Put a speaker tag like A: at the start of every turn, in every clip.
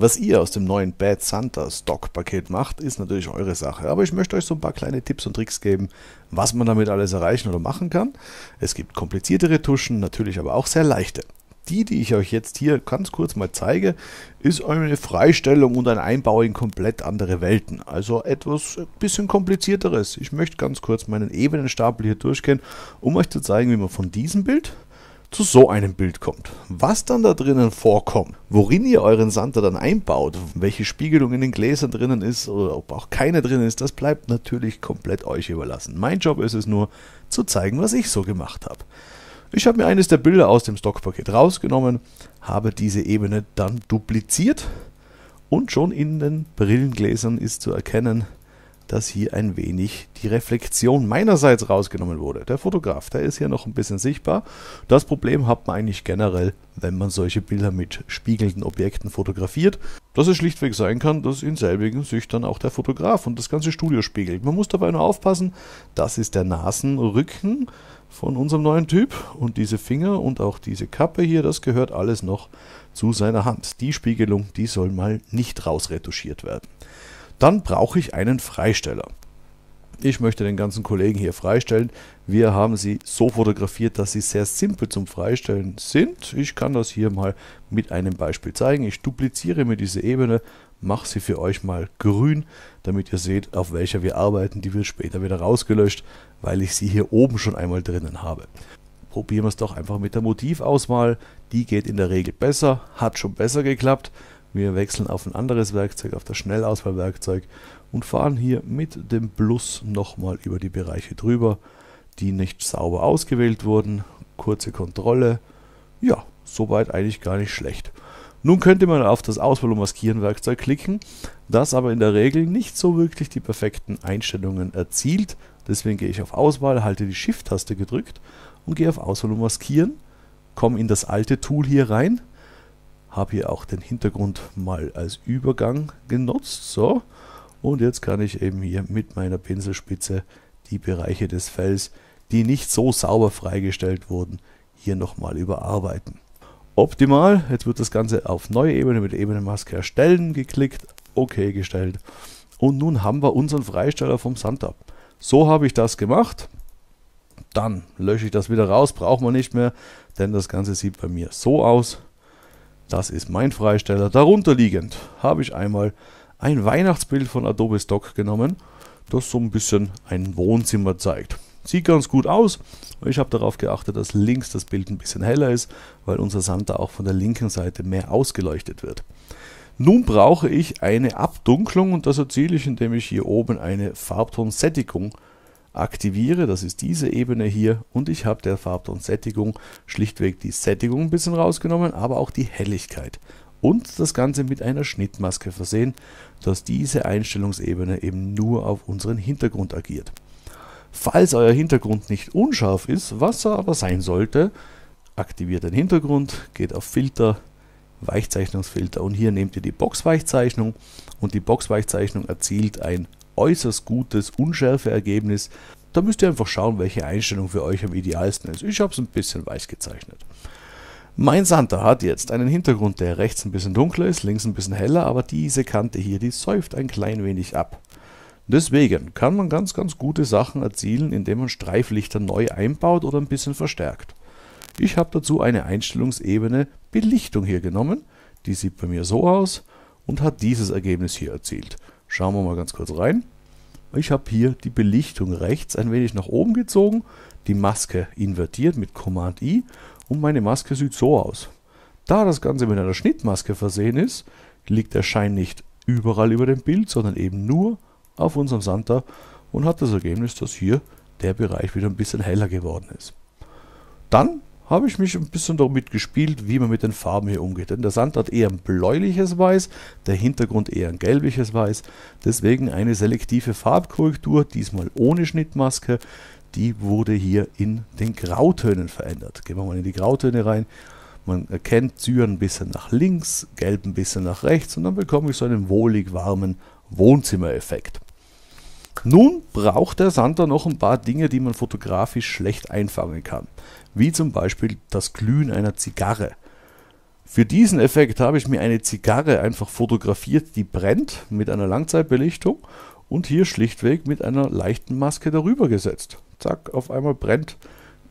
A: Was ihr aus dem neuen Bad Santa Stock-Paket macht, ist natürlich eure Sache. Aber ich möchte euch so ein paar kleine Tipps und Tricks geben, was man damit alles erreichen oder machen kann. Es gibt kompliziertere Tuschen, natürlich aber auch sehr leichte. Die, die ich euch jetzt hier ganz kurz mal zeige, ist eine Freistellung und ein Einbau in komplett andere Welten. Also etwas bisschen komplizierteres. Ich möchte ganz kurz meinen Ebenenstapel hier durchgehen, um euch zu zeigen, wie man von diesem Bild zu so einem Bild kommt. Was dann da drinnen vorkommt, worin ihr euren Santa dann einbaut, welche Spiegelung in den Gläsern drinnen ist oder ob auch keine drin ist, das bleibt natürlich komplett euch überlassen. Mein Job ist es nur, zu zeigen, was ich so gemacht habe. Ich habe mir eines der Bilder aus dem Stockpaket rausgenommen, habe diese Ebene dann dupliziert und schon in den Brillengläsern ist zu erkennen, dass hier ein wenig die Reflexion meinerseits rausgenommen wurde. Der Fotograf, der ist hier noch ein bisschen sichtbar. Das Problem hat man eigentlich generell, wenn man solche Bilder mit spiegelnden Objekten fotografiert, dass es schlichtweg sein kann, dass in selbigen sich dann auch der Fotograf und das ganze Studio spiegelt. Man muss dabei nur aufpassen, das ist der Nasenrücken von unserem neuen Typ und diese Finger und auch diese Kappe hier, das gehört alles noch zu seiner Hand. Die Spiegelung, die soll mal nicht rausretuschiert werden. Dann brauche ich einen Freisteller. Ich möchte den ganzen Kollegen hier freistellen. Wir haben sie so fotografiert, dass sie sehr simpel zum Freistellen sind. Ich kann das hier mal mit einem Beispiel zeigen. Ich dupliziere mir diese Ebene, mache sie für euch mal grün, damit ihr seht, auf welcher wir arbeiten. Die wird später wieder rausgelöscht, weil ich sie hier oben schon einmal drinnen habe. Probieren wir es doch einfach mit der Motivauswahl. Die geht in der Regel besser, hat schon besser geklappt. Wir wechseln auf ein anderes Werkzeug, auf das Schnellauswahlwerkzeug und fahren hier mit dem Plus nochmal über die Bereiche drüber, die nicht sauber ausgewählt wurden. Kurze Kontrolle. Ja, soweit eigentlich gar nicht schlecht. Nun könnte man auf das Auswahl- und Maskieren-Werkzeug klicken, das aber in der Regel nicht so wirklich die perfekten Einstellungen erzielt. Deswegen gehe ich auf Auswahl, halte die Shift-Taste gedrückt und gehe auf Auswahl und Maskieren, komme in das alte Tool hier rein, habe hier auch den Hintergrund mal als Übergang genutzt. So, und jetzt kann ich eben hier mit meiner Pinselspitze die Bereiche des Fells, die nicht so sauber freigestellt wurden, hier nochmal überarbeiten. Optimal, jetzt wird das Ganze auf neue Ebene mit Ebenenmaske erstellen geklickt, OK gestellt. Und nun haben wir unseren Freisteller vom Santa. So habe ich das gemacht. Dann lösche ich das wieder raus, braucht man nicht mehr, denn das Ganze sieht bei mir so aus. Das ist mein Freisteller. Darunter liegend habe ich einmal ein Weihnachtsbild von Adobe Stock genommen, das so ein bisschen ein Wohnzimmer zeigt. Sieht ganz gut aus. Ich habe darauf geachtet, dass links das Bild ein bisschen heller ist, weil unser Santa auch von der linken Seite mehr ausgeleuchtet wird. Nun brauche ich eine Abdunklung und das erziele ich, indem ich hier oben eine Farbtonsättigung aktiviere. Das ist diese Ebene hier und ich habe der Farbtonsättigung schlichtweg die Sättigung ein bisschen rausgenommen, aber auch die Helligkeit und das Ganze mit einer Schnittmaske versehen, dass diese Einstellungsebene eben nur auf unseren Hintergrund agiert. Falls euer Hintergrund nicht unscharf ist, was er aber sein sollte, aktiviert den Hintergrund, geht auf Filter, Weichzeichnungsfilter und hier nehmt ihr die Boxweichzeichnung und die Boxweichzeichnung erzielt ein äußerst gutes Unschärfeergebnis. Da müsst ihr einfach schauen, welche Einstellung für euch am idealsten ist. Ich habe es ein bisschen weiß gezeichnet. Mein Santa hat jetzt einen Hintergrund, der rechts ein bisschen dunkler ist, links ein bisschen heller, aber diese Kante hier, die säuft ein klein wenig ab. Deswegen kann man ganz, ganz gute Sachen erzielen, indem man Streiflichter neu einbaut oder ein bisschen verstärkt. Ich habe dazu eine Einstellungsebene Belichtung hier genommen. Die sieht bei mir so aus und hat dieses Ergebnis hier erzielt. Schauen wir mal ganz kurz rein. Ich habe hier die Belichtung rechts ein wenig nach oben gezogen, die Maske invertiert mit Command I und meine Maske sieht so aus. Da das Ganze mit einer Schnittmaske versehen ist, liegt der Schein nicht überall über dem Bild, sondern eben nur auf unserem Santa und hat das Ergebnis, dass hier der Bereich wieder ein bisschen heller geworden ist. Dann habe ich mich ein bisschen damit gespielt, wie man mit den Farben hier umgeht. Denn der Sand hat eher ein bläuliches Weiß, der Hintergrund eher ein gelbliches Weiß. Deswegen eine selektive Farbkorrektur, diesmal ohne Schnittmaske die wurde hier in den Grautönen verändert. Gehen wir mal in die Grautöne rein. Man erkennt Zyan ein bisschen nach links, Gelb ein bisschen nach rechts und dann bekomme ich so einen wohlig warmen Wohnzimmereffekt. Nun braucht der Santa noch ein paar Dinge, die man fotografisch schlecht einfangen kann, wie zum Beispiel das Glühen einer Zigarre. Für diesen Effekt habe ich mir eine Zigarre einfach fotografiert, die brennt mit einer Langzeitbelichtung und hier schlichtweg mit einer leichten Maske darüber gesetzt. Zack, auf einmal brennt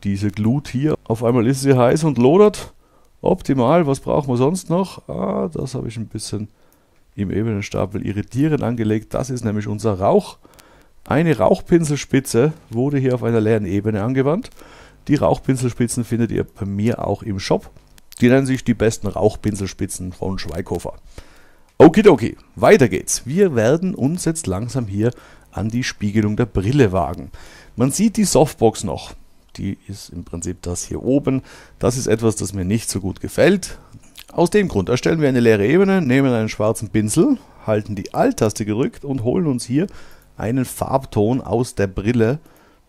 A: diese Glut hier. Auf einmal ist sie heiß und lodert. Optimal, was brauchen wir sonst noch? Ah, das habe ich ein bisschen im Ebenenstapel irritierend angelegt. Das ist nämlich unser Rauch. Eine Rauchpinselspitze wurde hier auf einer leeren Ebene angewandt. Die Rauchpinselspitzen findet ihr bei mir auch im Shop. Die nennen sich die besten Rauchpinselspitzen von Schweighofer. Okidoki, weiter geht's. Wir werden uns jetzt langsam hier an die Spiegelung der Brille wagen. Man sieht die Softbox noch. Die ist im Prinzip das hier oben. Das ist etwas, das mir nicht so gut gefällt. Aus dem Grund erstellen wir eine leere Ebene, nehmen einen schwarzen Pinsel, halten die Alt-Taste gedrückt und holen uns hier einen Farbton aus der Brille,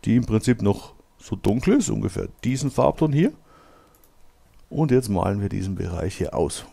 A: die im Prinzip noch so dunkel ist, ungefähr diesen Farbton hier. Und jetzt malen wir diesen Bereich hier aus.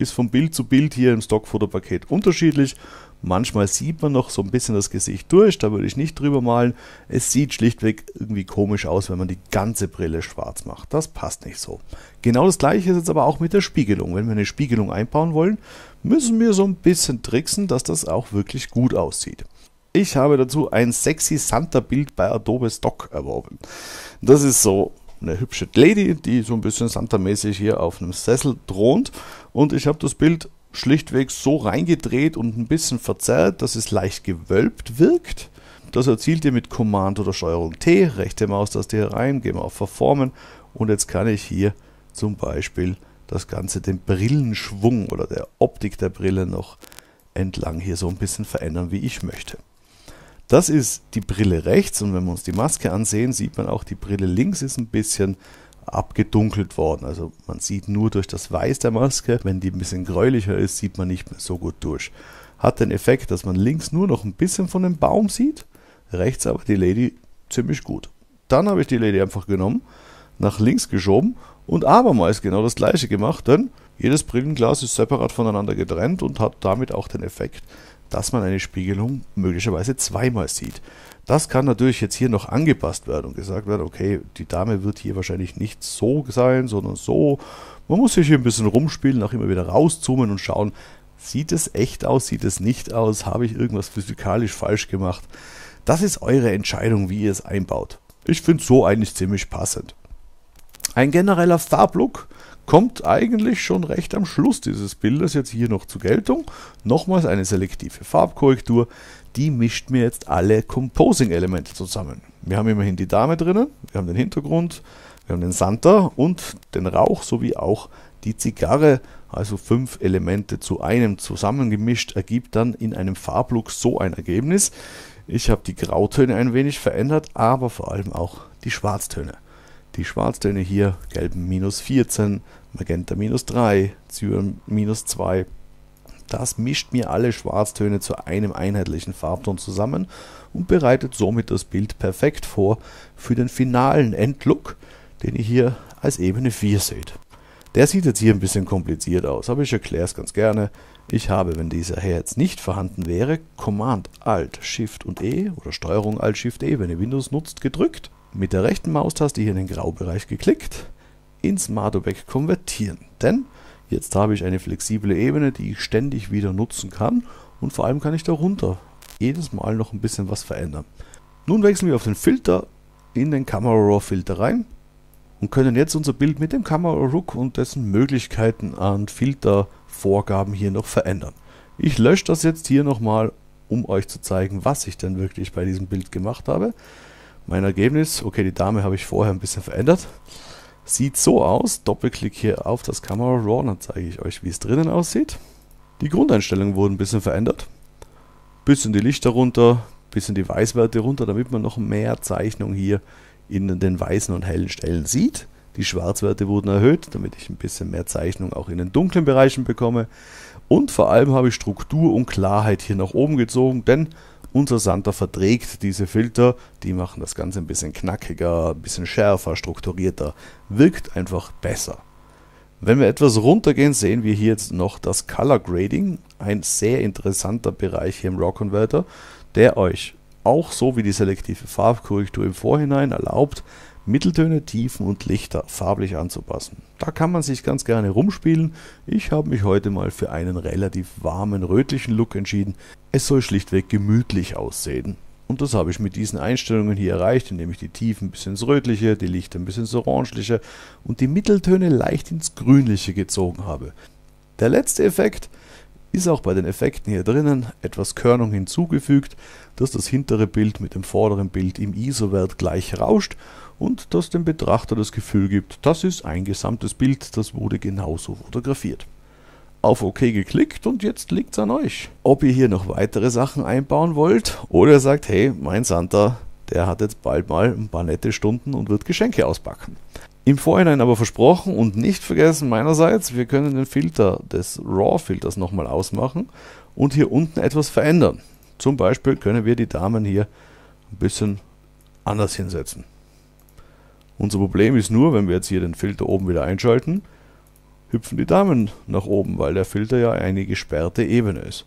A: Ist von Bild zu Bild hier im Stockfotopaket unterschiedlich. Manchmal sieht man noch so ein bisschen das Gesicht durch, da würde ich nicht drüber malen. Es sieht schlichtweg irgendwie komisch aus, wenn man die ganze Brille schwarz macht. Das passt nicht so. Genau das gleiche ist jetzt aber auch mit der Spiegelung. Wenn wir eine Spiegelung einbauen wollen, müssen wir so ein bisschen tricksen, dass das auch wirklich gut aussieht. Ich habe dazu ein sexy Santa-Bild bei Adobe Stock erworben. Das ist so eine hübsche Lady, die so ein bisschen Santa-mäßig hier auf einem Sessel thront. Und ich habe das Bild schlichtweg so reingedreht und ein bisschen verzerrt, dass es leicht gewölbt wirkt. Das erzielt ihr mit Command oder Steuerung T, rechte Maustaste hier rein, gehen wir auf Verformen und jetzt kann ich hier zum Beispiel das Ganze den Brillenschwung oder der Optik der Brille noch entlang hier so ein bisschen verändern, wie ich möchte. Das ist die Brille rechts und wenn wir uns die Maske ansehen, sieht man auch, die Brille links ist ein bisschen abgedunkelt worden. Also man sieht nur durch das Weiß der Maske, wenn die ein bisschen gräulicher ist, sieht man nicht mehr so gut durch. Hat den Effekt, dass man links nur noch ein bisschen von dem Baum sieht, rechts aber die Lady ziemlich gut. Dann habe ich die Lady einfach genommen, nach links geschoben und abermals genau das gleiche gemacht, denn jedes Brillenglas ist separat voneinander getrennt und hat damit auch den Effekt, dass man eine Spiegelung möglicherweise zweimal sieht. Das kann natürlich jetzt hier noch angepasst werden und gesagt werden, okay, die Dame wird hier wahrscheinlich nicht so sein, sondern so. Man muss sich hier ein bisschen rumspielen, auch immer wieder rauszoomen und schauen, sieht es echt aus, sieht es nicht aus, habe ich irgendwas physikalisch falsch gemacht. Das ist eure Entscheidung, wie ihr es einbaut. Ich finde so eigentlich ziemlich passend. Ein genereller Farblook kommt eigentlich schon recht am Schluss dieses Bildes jetzt hier noch zur Geltung. Nochmals eine selektive Farbkorrektur, die mischt mir jetzt alle Composing-Elemente zusammen. Wir haben immerhin die Dame drinnen, wir haben den Hintergrund, wir haben den Santa und den Rauch sowie auch die Zigarre, also fünf Elemente zu einem zusammengemischt, ergibt dann in einem Farblook so ein Ergebnis. Ich habe die Grautöne ein wenig verändert, aber vor allem auch die Schwarztöne. Die Schwarztöne hier, gelben minus 14, Magenta minus 3, Cyan minus 2. Das mischt mir alle Schwarztöne zu einem einheitlichen Farbton zusammen und bereitet somit das Bild perfekt vor für den finalen Endlook, den ihr hier als Ebene 4 seht. Der sieht jetzt hier ein bisschen kompliziert aus, aber ich erkläre es ganz gerne. Ich habe, wenn dieser hier jetzt nicht vorhanden wäre, Command Alt Shift und E oder Steuerung Alt Shift E, wenn ihr Windows nutzt, gedrückt, mit der rechten Maustaste hier in den Graubereich geklickt ins Mardobeck konvertieren. Denn jetzt habe ich eine flexible Ebene, die ich ständig wieder nutzen kann und vor allem kann ich darunter jedes Mal noch ein bisschen was verändern. Nun wechseln wir auf den Filter in den Camera Raw Filter rein und können jetzt unser Bild mit dem Camera Rook und dessen Möglichkeiten an Filtervorgaben hier noch verändern. Ich lösche das jetzt hier nochmal, um euch zu zeigen, was ich denn wirklich bei diesem Bild gemacht habe. Mein Ergebnis, okay, die Dame habe ich vorher ein bisschen verändert. Sieht so aus. Doppelklick hier auf das Camera Raw, dann zeige ich euch, wie es drinnen aussieht. Die Grundeinstellungen wurden ein bisschen verändert. Bisschen die Lichter runter, bisschen die Weißwerte runter, damit man noch mehr Zeichnung hier in den weißen und hellen Stellen sieht. Die Schwarzwerte wurden erhöht, damit ich ein bisschen mehr Zeichnung auch in den dunklen Bereichen bekomme. Und vor allem habe ich Struktur und Klarheit hier nach oben gezogen, denn unser Santa verträgt diese Filter, die machen das Ganze ein bisschen knackiger, ein bisschen schärfer, strukturierter, wirkt einfach besser. Wenn wir etwas runtergehen, sehen wir hier jetzt noch das Color Grading, ein sehr interessanter Bereich hier im RAW Converter, der euch auch so wie die selektive Farbkorrektur im Vorhinein erlaubt, Mitteltöne, Tiefen und Lichter farblich anzupassen. Da kann man sich ganz gerne rumspielen. Ich habe mich heute mal für einen relativ warmen rötlichen Look entschieden. Es soll schlichtweg gemütlich aussehen. Und das habe ich mit diesen Einstellungen hier erreicht, indem ich die Tiefen ein bisschen ins Rötliche, die Lichter ein bisschen ins Orangeliche und die Mitteltöne leicht ins Grünliche gezogen habe. Der letzte Effekt ist auch bei den Effekten hier drinnen etwas Körnung hinzugefügt, dass das hintere Bild mit dem vorderen Bild im ISO-Wert gleich rauscht und das dem Betrachter das Gefühl gibt, das ist ein gesamtes Bild, das wurde genauso fotografiert. Auf OK geklickt und jetzt liegt es an euch. Ob ihr hier noch weitere Sachen einbauen wollt oder sagt, hey, mein Santa, der hat jetzt bald mal ein paar nette Stunden und wird Geschenke auspacken. Im Vorhinein aber versprochen und nicht vergessen meinerseits, wir können den Filter des RAW-Filters nochmal ausmachen und hier unten etwas verändern. Zum Beispiel können wir die Damen hier ein bisschen anders hinsetzen. Unser Problem ist nur, wenn wir jetzt hier den Filter oben wieder einschalten, hüpfen die Damen nach oben, weil der Filter ja eine gesperrte Ebene ist.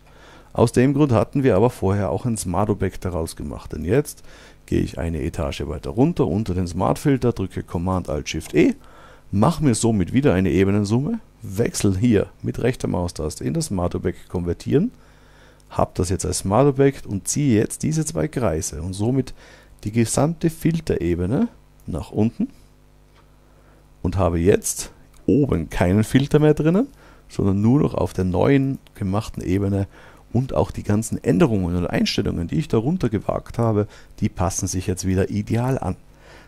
A: Aus dem Grund hatten wir aber vorher auch ein Smart Object daraus gemacht, denn jetzt gehe ich eine Etage weiter runter unter den Smart Filter, drücke Command Alt Shift E, mache mir somit wieder eine Ebenensumme, wechsle hier mit rechter Maustaste in das Smart Object konvertieren, habe das jetzt als Smart Object und ziehe jetzt diese zwei Kreise und somit die gesamte Filterebene nach unten und habe jetzt oben keinen Filter mehr drinnen, sondern nur noch auf der neuen gemachten Ebene und auch die ganzen Änderungen und Einstellungen, die ich darunter gewagt habe, die passen sich jetzt wieder ideal an.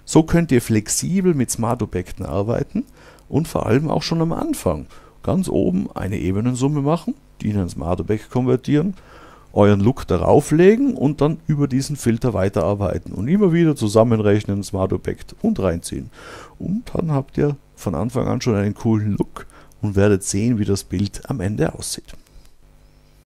A: So könnt ihr flexibel mit Smart-Objekten arbeiten und vor allem auch schon am Anfang ganz oben eine Ebenensumme machen, die in ein Smart-Objekt konvertieren, euren Look darauf legen und dann über diesen Filter weiterarbeiten und immer wieder zusammenrechnen, Smart-Objekt und reinziehen. Und dann habt ihr von Anfang an schon einen coolen Look und werdet sehen, wie das Bild am Ende aussieht.